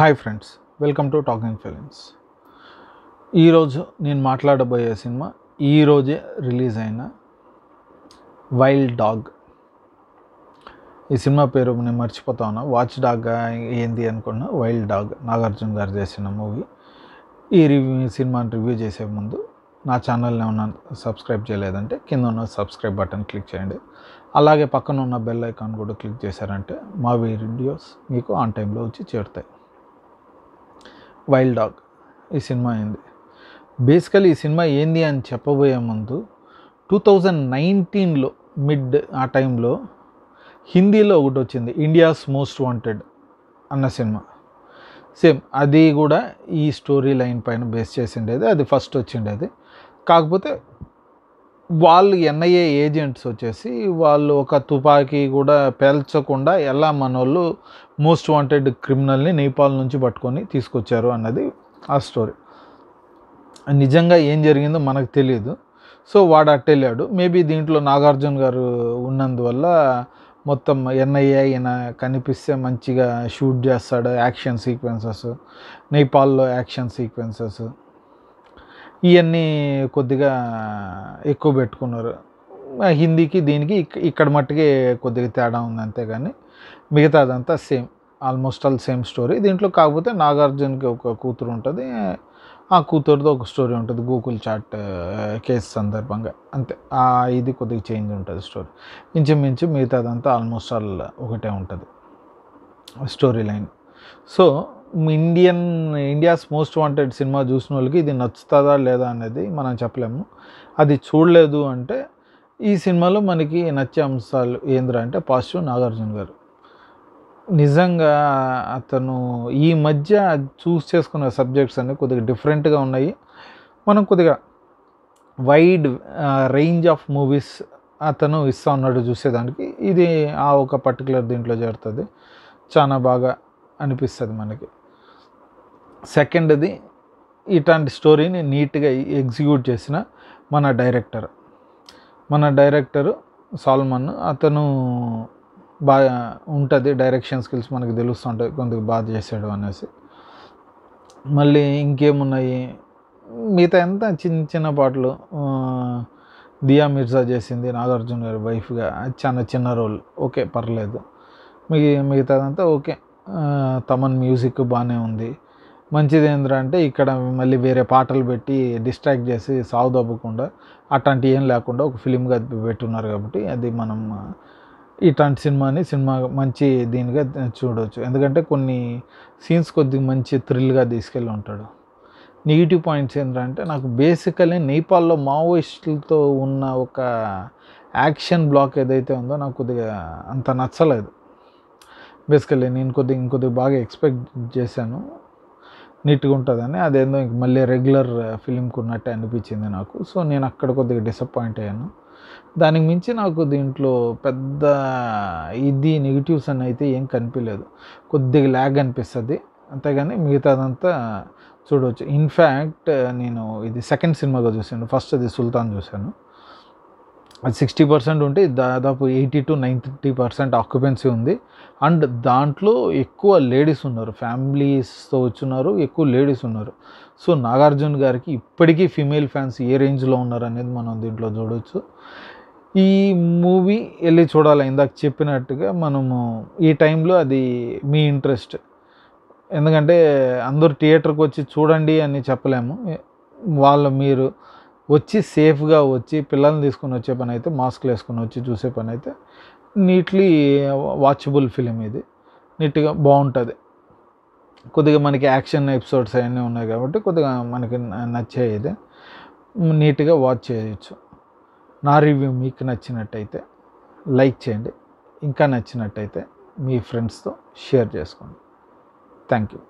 Hi friends welcome to talking films ఈరోజు నేను మాట్లాడబోయే సినిమా ఈరోజే రిలీజ్ అయిన వైల్డ్ డాగ్. ఈ సినిమా పేరు నేను మర్చిపోతా ఉన్నా. వాచ్ డాగ్ ఏంది అనుకున్నా వైల్డ్ డాగ్ నాగార్జున గారు చేసిన మూవీ. ఈ రివ్యూ ఈ సినిమాని రివ్యూ చేసే ముందు నా ఛానల్ని ఏమన్నా సబ్స్క్రైబ్ చేయలేదంటే కింద ఉన్న సబ్స్క్రైబ్ బటన్ క్లిక్ చేయండి. అలాగే పక్కన ఉన్న బెల్ ఐకాన్ కూడా క్లిక్ చేశారంటే మా వీడియోస్ మీకు ఆన్ టైంలో వచ్చి చేరుతాయి. వైల్డ్ డాగ్ ఈ సినిమా ఏంది? బేసికలీ ఈ సినిమా ఏంది అని చెప్పబోయే ముందు టూ థౌజండ్ నైన్టీన్లో మిడ్ ఆ టైంలో హిందీలో ఒకటి వచ్చింది ఇండియాస్ మోస్ట్ వాంటెడ్ అన్న సినిమా. సేమ్ అది కూడా ఈ స్టోరీ లైన్ పైన బేస్ చేసిండేది అది ఫస్ట్ వచ్చిండేది. కాకపోతే వాళ్ళు ఎన్ఐఏ ఏజెంట్స్ వచ్చేసి వాళ్ళు ఒక తుపాకీ కూడా పేల్చకుండా ఎలా మనోళ్ళు మోస్ట్ వాంటెడ్ క్రిమినల్ని నేపాల్ నుంచి పట్టుకొని తీసుకొచ్చారు అన్నది ఆ స్టోరీ నిజంగా ఏం జరిగిందో మనకు తెలియదు. సో వాడు అట్టెళ్ళాడు మేబీ దీంట్లో నాగార్జున గారు ఉన్నందువల్ల మొత్తం ఎన్ఐఏ ఈయన కనిపిస్తే మంచిగా షూట్ చేస్తాడు. యాక్షన్ సీక్వెన్సెస్ నేపాల్లో యాక్షన్ సీక్వెన్సెస్ ఇవన్నీ కొద్దిగా ఎక్కువ పెట్టుకున్నారు. హిందీకి దీనికి ఇక్కడ మట్టుకే కొద్దిగా తేడా ఉంది అంతేగాని మిగతాదంతా same almost all same story. దీంట్లో కాకపోతే నాగార్జునకి ఒక కూతురు ఉంటుంది. ఆ కూతురుతో ఒక స్టోరీ ఉంటుంది గూగుల్ చాట్ కేసు సందర్భంగా. అంతే ఆ ఇది కొద్దిగా చేంజ్ ఉంటుంది స్టోరీ. ఇంచుమించు మిగతాదంతా ఆల్మోస్ట్ ఆల్ ఒకటే ఉంటుంది story line. So Indian India's most wanted cinema చూసిన వాళ్ళకి ఇది నచ్చుతుందా లేదా అనేది మనం చెప్పలేము. అది చూడలేదు అంటే ఈ సినిమాలో మనకి నచ్చే అంశాలు ఏంద్రా అంటే పాజిటివ్ నాగార్జున గారు. నిజంగా అతను ఈ మధ్య చూస్ చేసుకున్న సబ్జెక్ట్స్ అన్ని కొద్దిగా డిఫరెంట్గా ఉన్నాయి. మనం కొద్దిగా వైడ్ రేంజ్ ఆఫ్ మూవీస్ అతను ఇస్తా ఉన్నాడు చూసేదానికి. ఇది ఆ ఒక పర్టికులర్ దీంట్లో చేరుతుంది. చాలా బాగా అనిపిస్తుంది మనకి. సెకండ్ది ఇట్లాంటి స్టోరీని నీట్గా ఎగ్జిక్యూట్ చేసిన మన డైరెక్టర్. మన డైరెక్టరు సాల్మన్. అతను బాగా ఉంటుంది డైరెక్షన్ స్కిల్స్ మనకి తెలుస్తుంటాయి కొంత బాగా చేశాడు అనేసి. మళ్ళీ ఇంకేమున్నాయి? మిగతా ఎంత చిన్న చిన్న పాటలు దియా మిర్జా చేసింది నాగార్జున గారి వైఫ్గా చాలా చిన్న రోల్. ఓకే పర్లేదు. మిగి మిగతాదంతా ఓకే. తమన్ మ్యూజిక్ బాగానే ఉంది. మంచిది ఏంద్రా అంటే ఇక్కడ మళ్ళీ వేరే పాటలు పెట్టి డిస్ట్రాక్ట్ చేసి సాగు దబ్బకుండా అట్లాంటి ఏం లేకుండా ఒక ఫిలింగా పెట్టున్నారు కాబట్టి అది మనం ఇట్లాంటి సినిమాని సినిమా మంచి దీనిగా చూడవచ్చు ఎందుకంటే కొన్ని సీన్స్ కొద్దిగా మంచి థ్రిల్గా తీసుకెళ్ళి ఉంటాడు. నెగిటివ్ పాయింట్స్ ఏంటంటే నాకు బేసికలీ నేపాల్లో మావోయిస్టులతో ఉన్న ఒక యాక్షన్ బ్లాక్ ఏదైతే ఉందో నాకు కొద్దిగా అంత నచ్చలేదు. బేసికలీ నేను కొద్దిగా ఇంకొద్దిగా బాగా ఎక్స్పెక్ట్ చేశాను. నీట్గా ఉంటుందని అదేందో ఇంక మళ్ళీ రెగ్యులర్ ఫిలింకి ఉన్నట్టే అనిపించింది నాకు. సో నేను అక్కడ కొద్దిగా డిసప్పాయింట్ అయ్యాను. దానికి మించి నాకు దీంట్లో పెద్ద ఇది నెగిటివ్స్ అని అయితే ఏం కనిపించలేదు కొద్దిగా ల్యాగ్ అనిపిస్తుంది. అంతేగాని మిగతాదంతా చూడవచ్చు ఇన్ఫ్యాక్ట్ నేను ఇది సెకండ్ సినిమాగా చూశాను. ఫస్ట్ అది సుల్తాన్ చూశాను. సిక్స్టీ పర్సెంట్ ఉంటే దాదాపు eighty to ninety percent occupancy ఉంది. అండ్ దాంట్లో ఎక్కువ లేడీస్ ఉన్నారు. ఫ్యామిలీస్తో వచ్చున్నారు ఎక్కువ లేడీస్ ఉన్నారు. సో నాగార్జున గారికి ఇప్పటికీ ఫీమేల్ ఫ్యాన్స్ ఏ రేంజ్లో ఉన్నారు అనేది మనం దీంట్లో చూడవచ్చు ఈ మూవీ వెళ్ళి చూడాలి. ఇందాక చెప్పినట్టుగా మనము ఈ టైంలో అది మీ ఇంట్రెస్ట్. ఎందుకంటే అందరూ థియేటర్కి వచ్చి చూడండి అని చెప్పలేము. వాళ్ళు మీరు వచ్చి సేఫ్గా వచ్చి పిల్లల్ని తీసుకొని వచ్చే పని అయితే మాస్క్లు వేసుకొని వచ్చి చూసే పని అయితే నీట్లీ వాచబుల్ ఫిలిం ఇది. నీట్గా బాగుంటుంది. కొద్దిగా మనకి యాక్షన్ ఎపిసోడ్స్ అవన్నీ ఉన్నాయి కాబట్టి కొద్దిగా మనకి న- నచ్చే ఇది. నీట్గా వాచ్ చేయొచ్చు. నా రివ్యూ మీకు నచ్చినట్టయితే లైక్ చేయండి. ఇంకా నచ్చినట్టయితే మీ ఫ్రెండ్స్తో షేర్ చేసుకోండి. Thank you.